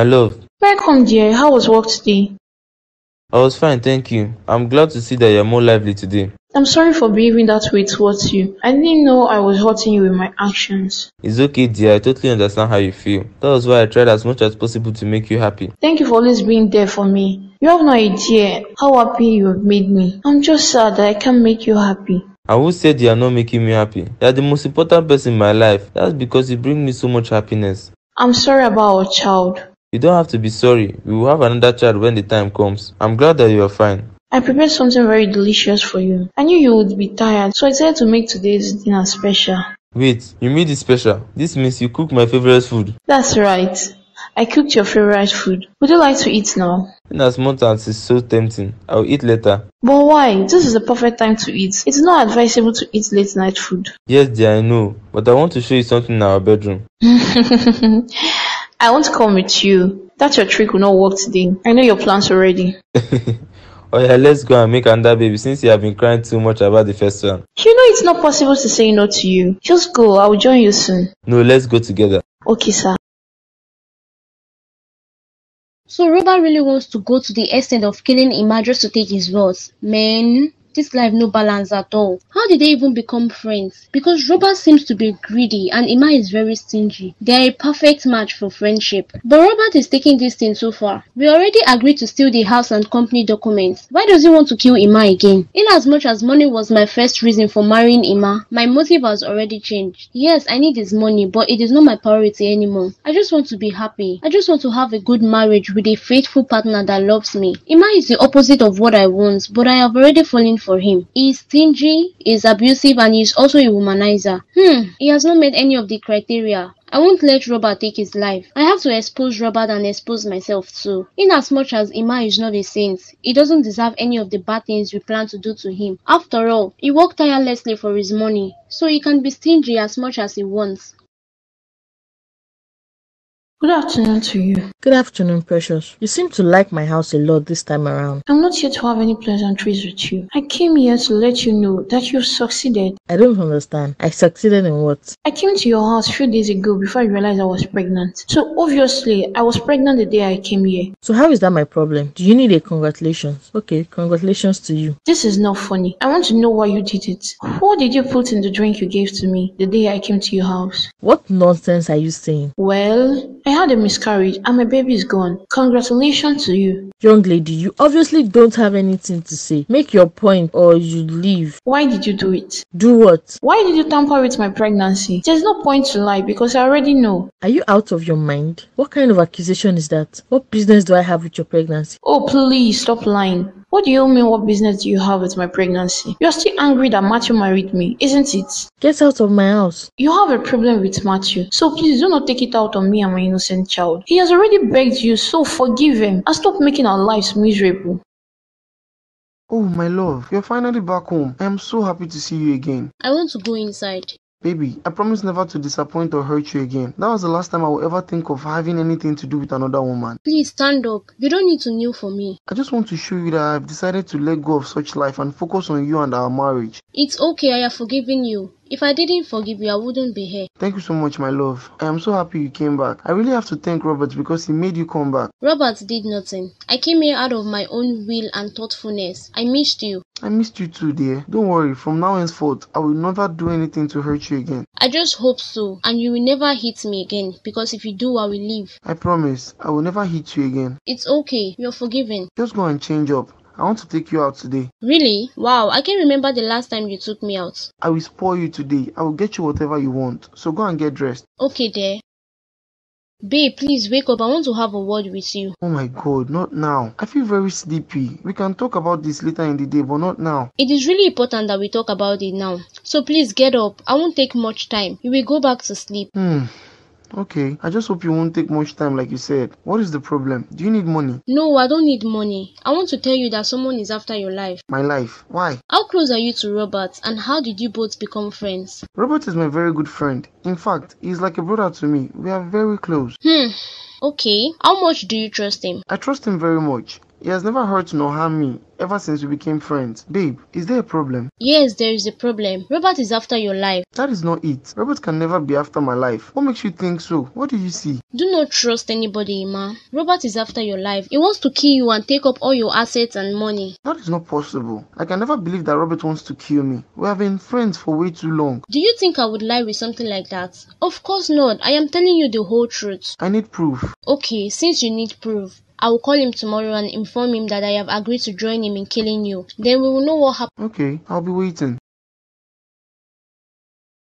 My love, Welcome, dear. How was work today? I was fine, thank you. I'm glad to see that you're more lively today. I'm sorry for behaving that way towards you. I didn't know I was hurting you with my actions. It's okay, dear. I totally understand how you feel. That was why I tried as much as possible to make you happy. Thank you for always being there for me. You have no idea how happy you have made me. I'm just sad that I can't make you happy. And who said you are not making me happy? You are the most important person in my life. That's because you bring me so much happiness. I'm sorry about our child. You don't have to be sorry. We will have another child when the time comes. I'm glad that you are fine. I prepared something very delicious for you. I knew you would be tired, so I decided to make today's dinner special. Wait, you made it special. This means you cook my favorite food. That's right. I cooked your favorite food. Would you like to eat now? In as much as it's so tempting, I'll eat later. But why? This is the perfect time to eat. It's not advisable to eat late night food. Yes, dear, I know. But I want to show you something in our bedroom. I won't come with you. That your trick will not work today. I know your plans already. oh yeah, let's go and make another baby since you have been crying too much about the first one. You know it's not possible to say no to you. Just go. I will join you soon. No, let's go together. Okay, sir. So Robert really wants to go to the extent of killing Ima just to take his wealth. Man, this life no balance at all. How did they even become friends? Because Robert seems to be greedy and Ima is very stingy. They are a perfect match for friendship. But Robert is taking this thing so far. We already agreed to steal the house and company documents. Why does he want to kill Ima again? In as money was my first reason for marrying Ima, my motive has already changed. Yes, I need his money, but it is not my priority anymore. I just want to be happy. I just want to have a good marriage with a faithful partner that loves me. Ima is the opposite of what I want, but I have already fallen for him. He is stingy, he is abusive, and he is also a womanizer. Hmm, he has not met any of the criteria. I won't let Robert take his life. I have to expose Robert and expose myself too. In as much as Ima is not a saint, he doesn't deserve any of the bad things we plan to do to him. After all, he worked tirelessly for his money, so he can be stingy as much as he wants. Good afternoon to you. Good afternoon, Precious. You seem to like my house a lot this time around. I'm not here to have any pleasantries with you. I came here to let you know that you've succeeded. I don't understand. I succeeded in what? I came to your house a few days ago before I realized I was pregnant. So obviously, I was pregnant the day I came here. So how is that my problem? Do you need a congratulations? Okay, congratulations to you. This is not funny. I want to know why you did it. What did you put in the drink you gave to me the day I came to your house? What nonsense are you saying? Well, I had a miscarriage and my baby is gone. Congratulations to you. Young lady, you obviously don't have anything to say. Make your point or you leave. Why did you do it? Do what? Why did you tamper with my pregnancy? There's no point to lie because I already know. Are you out of your mind? What kind of accusation is that? What business do I have with your pregnancy? Oh, please stop lying. What do you mean what business do you have with my pregnancy? You're still angry that Matthew married me, isn't it? Get out of my house. You have a problem with Matthew, so please do not take it out on me and my innocent child. He has already begged you, so forgive him and stop making our lives miserable. Oh, my love, you're finally back home. I am so happy to see you again. I want to go inside. Baby, I promise never to disappoint or hurt you again. That was the last time I will ever think of having anything to do with another woman. Please stand up. You don't need to kneel for me. I just want to show you that I have decided to let go of such life and focus on you and our marriage. It's okay, I have forgiven you. If I didn't forgive you, I wouldn't be here. Thank you so much, my love. I am so happy you came back. I really have to thank Robert because he made you come back. Robert did nothing. I came here out of my own will and thoughtfulness. I missed you. I missed you too, dear. Don't worry, from now henceforth, I will never do anything to hurt you again. I just hope so. And you will never hit me again. Because if you do, I will leave. I promise, I will never hit you again. It's okay. You're forgiven. Just go and change up. I want to take you out today. Really? Wow, I can't remember the last time you took me out. I will spoil you today. I will get you whatever you want. So go and get dressed. Okay, dear. Babe, please wake up. I want to have a word with you. Oh my god, not now. I feel very sleepy. We can talk about this later in the day, but not now. It is really important that we talk about it now. So please get up. I won't take much time. You will go back to sleep. Hmm. Okay, I just hope you won't take much time like you said. What is the problem? Do you need money? No, I don't need money. I want to tell you that someone is after your life. My life. Why? How close are you to Robert and how did you both become friends? Robert is my very good friend. In fact, he's like a brother to me. We are very close. Hmm. Okay. How much do you trust him? I trust him very much. He has never hurt nor harmed me ever since we became friends. Babe, is there a problem? Yes, there is a problem. Robert is after your life. That is not it. Robert can never be after my life. What makes you think so? What do you see? Do not trust anybody, Emma. Robert is after your life. He wants to kill you and take up all your assets and money. That is not possible. I can never believe that Robert wants to kill me. We have been friends for way too long. Do you think I would lie with something like that? Of course not. I am telling you the whole truth. I need proof. Okay, since you need proof, I will call him tomorrow and inform him that I have agreed to join him in killing you. Then we will know what happened. Okay, I'll be waiting.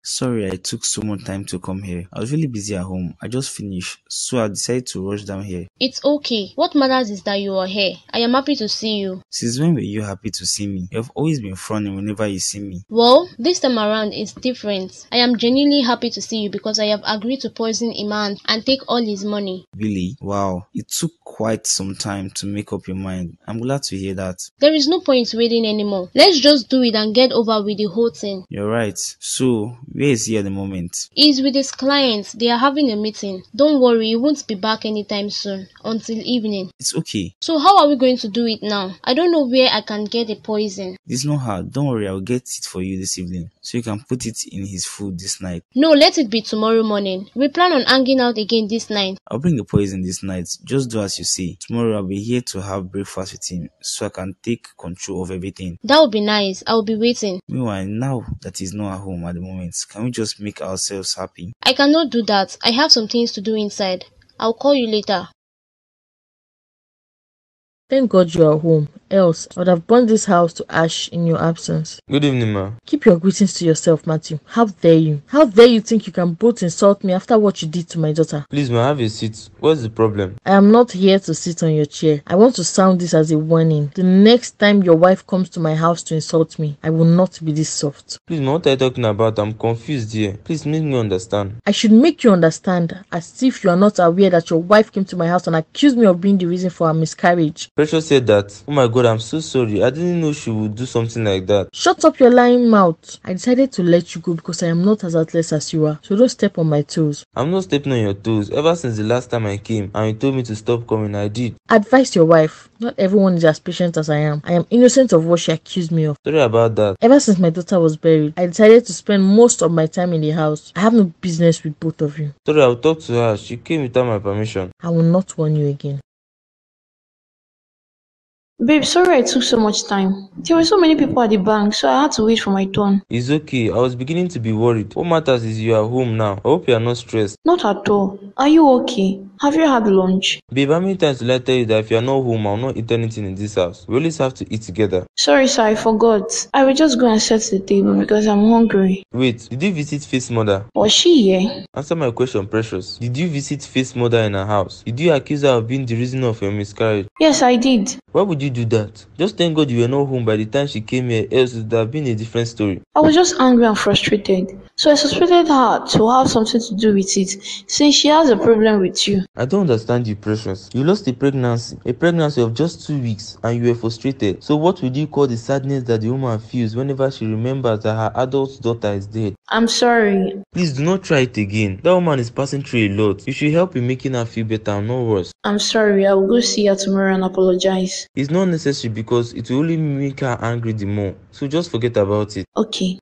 Sorry I took so much time to come here. I was really busy at home. I just finished, so I decided to rush down here. It's okay. What matters is that you are here. I am happy to see you. Since when were you happy to see me? You have always been frowning whenever you see me. Well, this time around it's different. I am genuinely happy to see you because I have agreed to poison Iman and take all his money. Really? Wow. It took quite some time to make up your mind. I'm glad to hear that. There is no point waiting anymore. Let's just do it and get over with the whole thing. You're right. So, where is he at the moment? He's with his clients. They are having a meeting. Don't worry, he won't be back anytime soon. Until evening. It's okay. So how are we going to do it now? I don't know where I can get the poison. It's not hard. Don't worry, I'll get it for you this evening. So you can put it in his food this night. No, let it be tomorrow morning. We plan on hanging out again this night. I'll bring the poison this night. Just do as you say. Tomorrow I'll be here to have breakfast with him so I can take control of everything. That would be nice. I will be waiting. Meanwhile, now that he's not at home at the moment, can we just make ourselves happy? I cannot do that. I have some things to do inside. I'll call you later. Thank God you are home. Else, I would have burned this house to ash in your absence. Good evening, ma. Keep your greetings to yourself, Matthew. How dare you? How dare you think you can both insult me after what you did to my daughter? Please, ma, have a seat. What's the problem? I am not here to sit on your chair. I want to sound this as a warning. The next time your wife comes to my house to insult me, I will not be this soft. Please, ma, what are you talking about? I'm confused here. Please make me understand. I should make you understand as if you are not aware that your wife came to my house and accused me of being the reason for her miscarriage. Precious said that. Oh my god, I'm so sorry. I didn't know she would do something like that. Shut up your lying mouth. I decided to let you go because I am not as heartless as you are. So don't step on my toes. I'm not stepping on your toes. Ever since the last time I came and you told me to stop coming, I did. Advise your wife. Not everyone is as patient as I am. I am innocent of what she accused me of. Sorry about that. Ever since my daughter was buried, I decided to spend most of my time in the house. I have no business with both of you. Sorry, I'll talk to her. She came without my permission. I will not warn you again. Babe, sorry I took so much time. There were so many people at the bank, so I had to wait for my turn. It's okay. I was beginning to be worried. What matters is you are home now. I hope you are not stressed. Not at all. Are you okay? Have you had lunch? Babe, how many times will I tell you that if you are not home, I'll not eat anything in this house? We always have to eat together. Sorry, sir, I forgot. I will just go and set the table because I'm hungry. Wait, did you visit Faith's mother? Was she here? Answer my question, Precious. Did you visit Faith's mother in her house? Did you accuse her of being the reason of your miscarriage? Yes, I did. Why would you do that? Just thank God you were not home by the time she came here, else it would have been a different story. I was just angry and frustrated. So I suspected her to have something to do with it, since she has a problem with you. I don't understand you, Precious. You lost a pregnancy, a pregnancy of just two weeks, and you were frustrated. So what would you call the sadness that the woman feels whenever she remembers that her adult daughter is dead? I'm sorry. Please do not try it again. That woman is passing through a lot. You should help in making her feel better and not worse. I'm sorry. I will go see her tomorrow and apologize. It's not necessary because it will only make her angry the more. So just forget about it. Okay.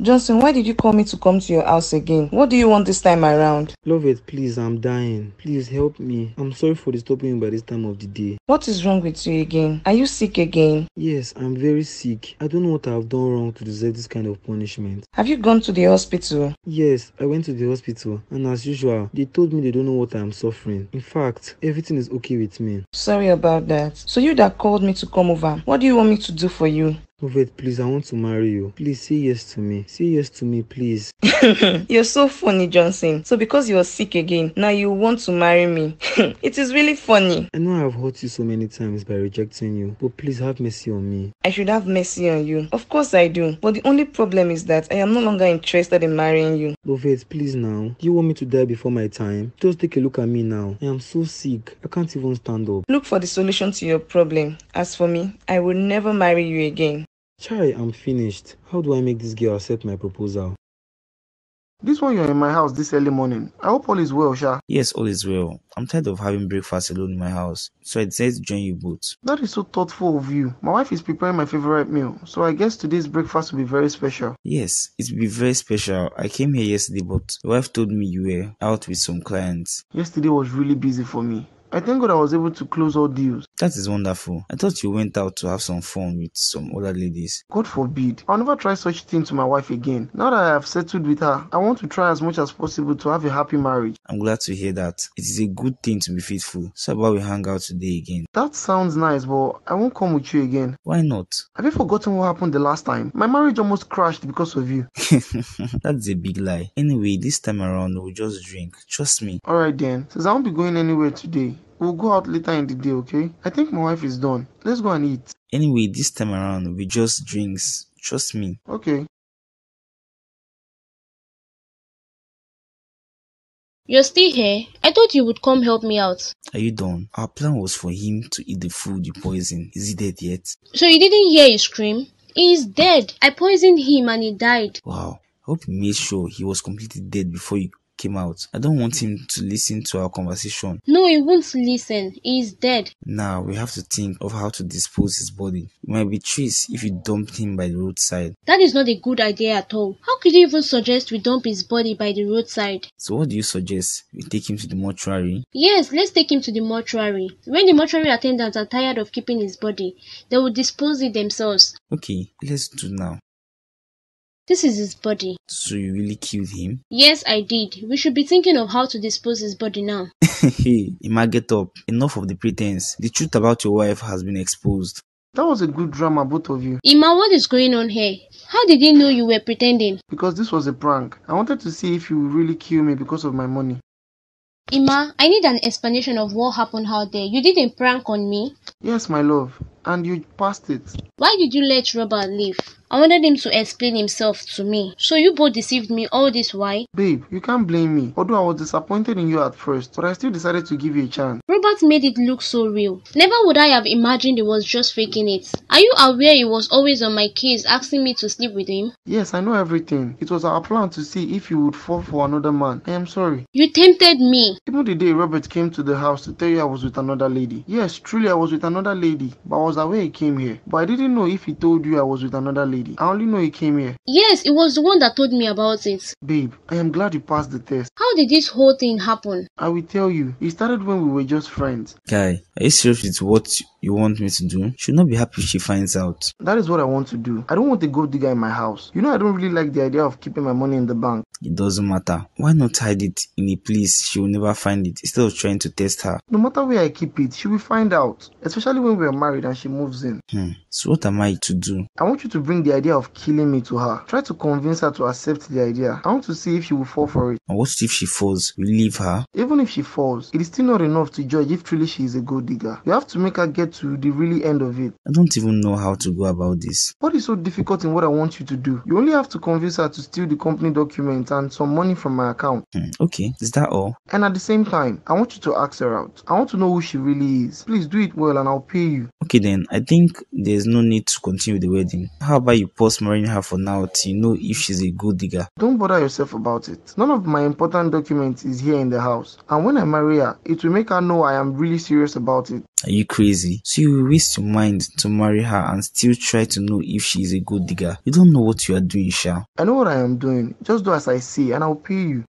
Johnson, why did you call me to come to your house again? What do you want this time around? Lovette, please, I'm dying. Please help me. I'm sorry for disturbing you by this time of the day. What is wrong with you again? Are you sick again? Yes, I'm very sick. I don't know what I've done wrong to deserve this kind of punishment. Have you gone to the hospital? Yes, I went to the hospital, and as usual, they told me they don't know what I'm suffering. In fact, everything is okay with me. Sorry about that. So you that called me to come over, what do you want me to do for you? Ovet, please, I want to marry you. Please say yes to me. Say yes to me, please. You're so funny, Johnson. So because you're sick again, now you want to marry me. it is really funny. I know I've hurt you so many times by rejecting you, but please have mercy on me. I should have mercy on you. Of course I do. But the only problem is that I am no longer interested in marrying you. Ovet, please now. Do you want me to die before my time? Just take a look at me now. I am so sick. I can't even stand up. Look for the solution to your problem. As for me, I will never marry you again. Chai, I'm finished. How do I make this girl accept my proposal? This one you're in my house this early morning. I hope all is well, Sha. Yes, all is well. I'm tired of having breakfast alone in my house, so I decided to join you both. That is so thoughtful of you. My wife is preparing my favorite meal, so I guess today's breakfast will be very special. Yes, it will be very special. I came here yesterday, but your wife told me you were out with some clients. Yesterday was really busy for me. I thank God I was able to close all deals. That is wonderful. I thought you went out to have some fun with some other ladies. God forbid. I'll never try such thing to my wife again. Now that I have settled with her, I want to try as much as possible to have a happy marriage. I'm glad to hear that. It is a good thing to be faithful. So about we hang out today again. That sounds nice, but I won't come with you again. Why not? Have you forgotten what happened the last time? My marriage almost crashed because of you. That's a big lie. Anyway, this time around we'll just drink. Trust me. Alright then, since I won't be going anywhere today, we'll go out later in the day, okay? I think my wife is done. Let's go and eat. Anyway, this time around we just drinks. Trust me. Okay. You're still here? I thought you would come help me out. Are you done? Our plan was for him to eat the food you poisoned. Is he dead yet? So you didn't hear his scream? He is dead. I poisoned him and he died. Wow. I hope you made sure he was completely dead before you came out. I don't want him to listen to our conversation. No, he won't listen. He is dead. Now we have to think of how to dispose his body. It might be traced if you dumped him by the roadside. That is not a good idea at all. How could you even suggest we dump his body by the roadside? So what do you suggest? We take him to the mortuary? Yes, let's take him to the mortuary. When the mortuary attendants are tired of keeping his body, they will dispose it themselves. Okay, let's do now. This is his body. So you really killed him? Yes, I did. We should be thinking of how to dispose his body now. hey, Emma, get up. Enough of the pretense. The truth about your wife has been exposed. That was a good drama, both of you. Ima, what is going on here? How did he know you were pretending? Because this was a prank. I wanted to see if you would really kill me because of my money. Ima, I need an explanation of what happened out there. You did a prank on me? Yes, my love. And you passed it. Why did you let Robert leave? I wanted him to explain himself to me. So you both deceived me all this while? Babe, you can't blame me. Although I was disappointed in you at first, but I still decided to give you a chance. Robert made it look so real. Never would I have imagined he was just faking it. Are you aware he was always on my case asking me to sleep with him? Yes, I know everything. It was our plan to see if you would fall for another man. I am sorry. You tempted me. Even the day Robert came to the house to tell you I was with another lady. Yes, truly I was with another lady, but I was aware he came here. But I didn't know if he told you I was with another lady. I only know he came here. Yes, it was the one that told me about it. Babe, I am glad you passed the test. How did this whole thing happen? I will tell you. It started when we were just friends. Guy, are you serious with what you want me to do? Should not be happy if she finds out. That is what I want to do. I don't want a gold digger in my house. You know I don't really like the idea of keeping my money in the bank. It doesn't matter. Why not hide it in a place she will never find it instead of trying to test her? No matter where I keep it, she will find out. Especially when we are married and she moves in. Hmm. So what am I to do? I want you to bring the idea of killing me to her. Try to convince her to accept the idea. I want to see if she will fall for it. And what if she falls? We leave her? Even if she falls, it is still not enough to judge if truly she is a gold digger. You have to make her get to the really end of it. I don't even know how to go about this. What is so difficult in what I want you to do? You only have to convince her to steal the company documents and some money from my account. Hmm. Okay, is that all? And at the same time, I want you to ask her out. I want to know who she really is. Please do it well and I'll pay you. Okay then, I think there's no need to continue the wedding. How about you pause marrying her for now till you know if she's a good digger? Don't bother yourself about it. None of my important documents is here in the house. And when I marry her, it will make her know I am really serious about it. Are you crazy? So you will waste your mind to marry her and still try to know if she is a good digger? You don't know what you are doing, Sha. I know what I am doing. Just do as I say and I'll pay you.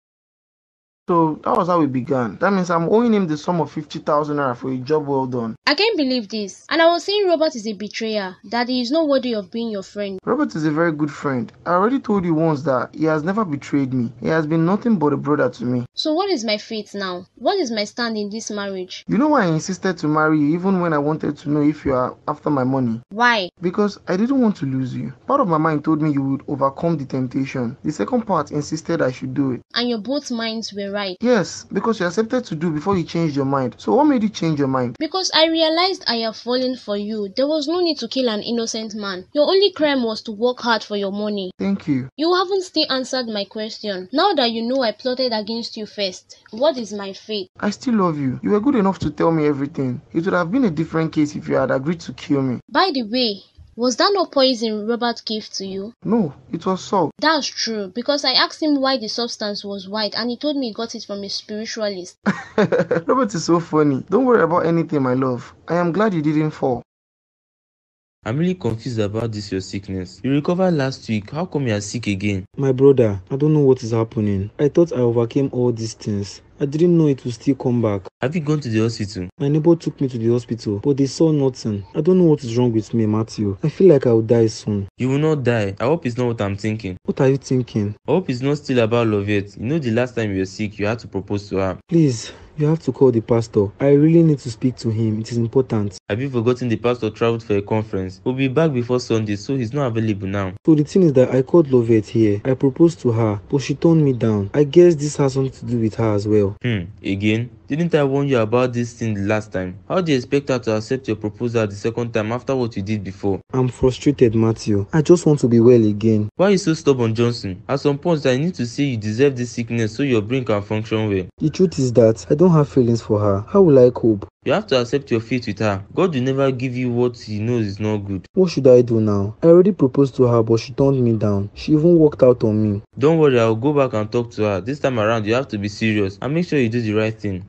So that was how we began. That means I'm owing him the sum of 50,000 naira for a job well done. I can't believe this. And I was saying Robert is a betrayer, that he is not worthy of being your friend. Robert is a very good friend. I already told you once that he has never betrayed me. He has been nothing but a brother to me. So what is my fate now? What is my stand in this marriage? You know why I insisted to marry you even when I wanted to know if you are after my money? Why? Because I didn't want to lose you. Part of my mind told me you would overcome the temptation. The second part insisted I should do it. And your both minds were right. Yes, because you accepted to do before you changed your mind. So what made you change your mind? Because I realized I have fallen for you. There was no need to kill an innocent man. Your only crime was to work hard for your money. Thank you. You haven't still answered my question. Now that you know I plotted against you first, what is my fate? I still love you. You were good enough to tell me everything. It would have been a different case if you had agreed to kill me. By the way, Was that not poison Robert gave to you? No, it was salt. That's true, because I asked him why the substance was white and he told me he got it from a spiritualist. Robert is so funny. Don't worry about anything, my love. I am glad you didn't fall. I'm really confused about this your sickness. You recovered last week. How come you are sick again? My brother, I don't know what is happening. I thought I overcame all these things. I didn't know it would still come back. Have you gone to the hospital? My neighbor took me to the hospital, but they saw nothing. I don't know what is wrong with me, Matthew. I feel like I will die soon. You will not die. I hope it's not what I'm thinking. What are you thinking? I hope it's not still about Lovette. You know the last time you were sick, you had to propose to her. Please, you have to call the pastor. I really need to speak to him. It is important. Have you forgotten the pastor traveled for a conference? He'll be back before Sunday, so he's not available now. So the thing is that I called Lovette here. I proposed to her, but she turned me down. I guess this has something to do with her as well. Hmm, again? Didn't I warn you about this thing the last time? How do you expect her to accept your proposal the second time after what you did before? I'm frustrated, Matthew. I just want to be well again. Why are you so stubborn, Johnson? At some point, I need to say you deserve this sickness so your brain can function well. The truth is that I don't have feelings for her. How will I cope? You have to accept your fate with her. God will never give you what he knows is not good. What should I do now? I already proposed to her, but she turned me down. She even walked out on me. Don't worry, I'll go back and talk to her. This time around, you have to be serious and make sure you do the right thing.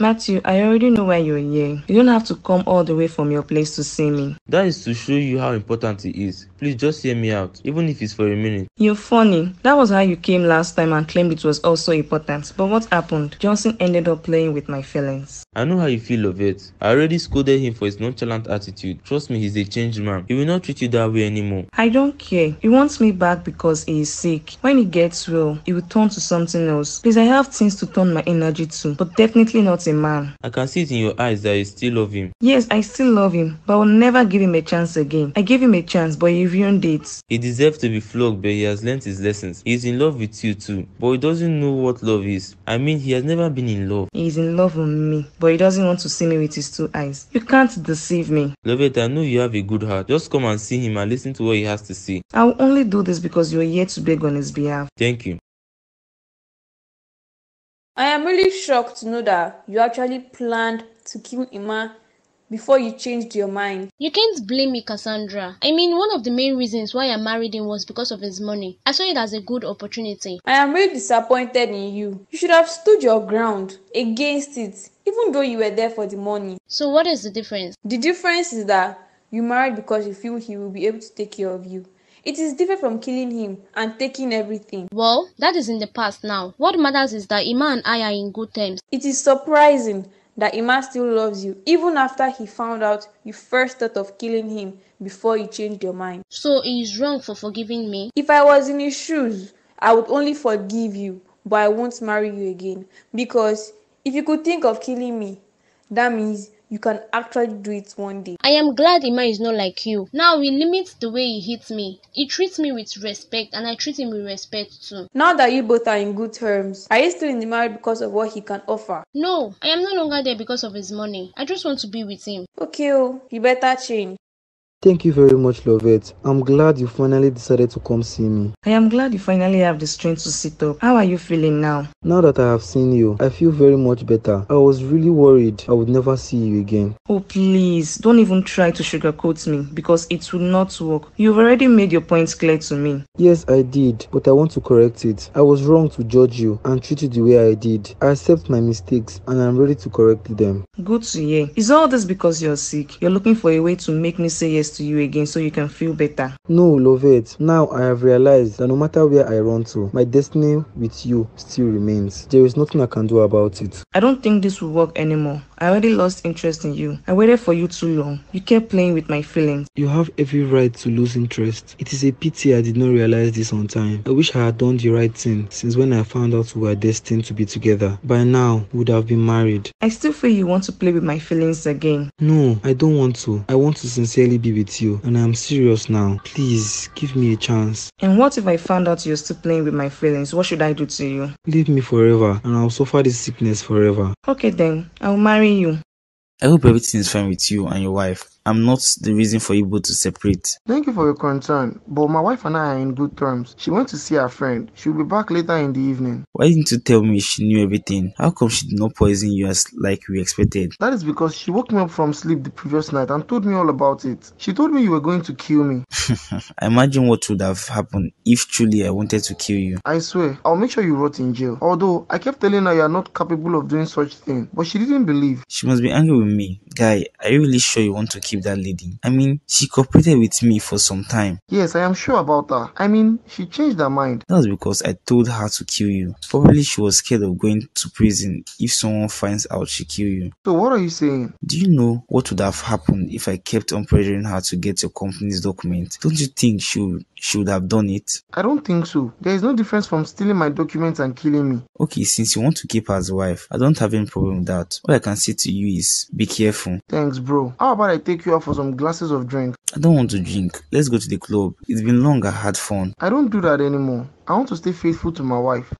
Matthew, I already know why you're here. You don't have to come all the way from your place to see me. That is to show you how important it is. Please just hear me out, even if it's for a minute. You're funny. That was how you came last time and claimed it was also important. But what happened? Johnson ended up playing with my feelings. I know how you feel of it. I already scolded him for his nonchalant attitude. Trust me, he's a changed man. He will not treat you that way anymore. I don't care. He wants me back because he is sick. When he gets well, he will turn to something else. Please, I have things to turn my energy to, but definitely not a man. I can see it in your eyes that you still love him. Yes, I still love him, but I will never give him a chance again. I gave him a chance, but he ruined it. He deserves to be flogged, but he has learnt his lessons. He is in love with you too, but he doesn't know what love is. I mean, he has never been in love. He is in love with me, but he doesn't want to see me with his two eyes. You can't deceive me. Lovette, I know you have a good heart. Just come and see him and listen to what he has to say. I will only do this because you're here to beg on his behalf. Thank you. I am really shocked to know that you actually planned to kill Ima before you changed your mind. You can't blame me, Cassandra. I mean, one of the main reasons why I married him was because of his money. I saw it as a good opportunity. I am really disappointed in you. You should have stood your ground against it, even though you were there for the money. So, what is the difference? The difference is that you married because you feel he will be able to take care of you. It is different from killing him and taking everything. Well, that is in the past now. What matters is that Ima and I are in good terms. It is surprising that Ima still loves you even after he found out you first thought of killing him before you changed your mind. So, he is wrong for forgiving me. If I was in his shoes, I would only forgive you, but I won't marry you again. Because if you could think of killing me, that means you can actually do it one day. I am glad Ima is not like you. Now he limits the way he hits me. He treats me with respect and I treat him with respect too. Now that you both are in good terms, are you still in the marriage because of what he can offer? No, I am no longer there because of his money. I just want to be with him. Okay, oh, you better change. Thank you very much, Lovette. I'm glad you finally decided to come see me. I am glad you finally have the strength to sit up. How are you feeling now? Now that I have seen you, I feel very much better. I was really worried I would never see you again. Oh, please, don't even try to sugarcoat me because it will not work. You've already made your points clear to me. Yes, I did, but I want to correct it. I was wrong to judge you and treat you the way I did. I accept my mistakes and I'm ready to correct them. Good to hear. Is all this because you're sick? You're looking for a way to make me say yes to you again so you can feel better. No, Lovette. Now I have realized that no matter where I run to, my destiny with you still remains. There is nothing I can do about it. I don't think this will work anymore. I already lost interest in you. I waited for you too long. You kept playing with my feelings. You have every right to lose interest. It is a pity I did not realize this on time. I wish I had done the right thing since when I found out we were destined to be together. By now, we would have been married. I still feel you want to play with my feelings again. No, I don't want to. I want to sincerely be with you and I am serious now. Please, give me a chance. And what if I found out you're still playing with my feelings? What should I do to you? Leave me forever and I'll suffer this sickness forever. Okay then, I'll marry you. I hope everything is fine with you and your wife. I'm not the reason for you both to separate. Thank you for your concern, but my wife and I are in good terms. She went to see her friend. She'll be back later in the evening. Why didn't you tell me she knew everything? How come she did not poison you as like we expected? That is because she woke me up from sleep the previous night and told me all about it. She told me you were going to kill me. I imagine what would have happened if truly I wanted to kill you. I swear, I'll make sure you rot in jail. Although I kept telling her you are not capable of doing such thing, but she didn't believe. She must be angry with me. Guy, are you really sure you want to keep that lady? I mean, she cooperated with me for some time. Yes, I am sure about her. I mean, she changed her mind. That was because I told her to kill you. Probably she was scared of going to prison if someone finds out she killed you. So what are you saying? Do you know what would have happened if I kept on pressuring her to get your company's document? Don't you think she would, she would have done it? I don't think so. There is no difference from stealing my documents and killing me. Okay, since you want to keep her as wife, I don't have any problem with that. All I can say to you is be careful. Thanks, bro. How about I take you out for some glasses of drink? I don't want to drink. Let's go to the club. It's been long I had fun. I don't do that anymore. I want to stay faithful to my wife.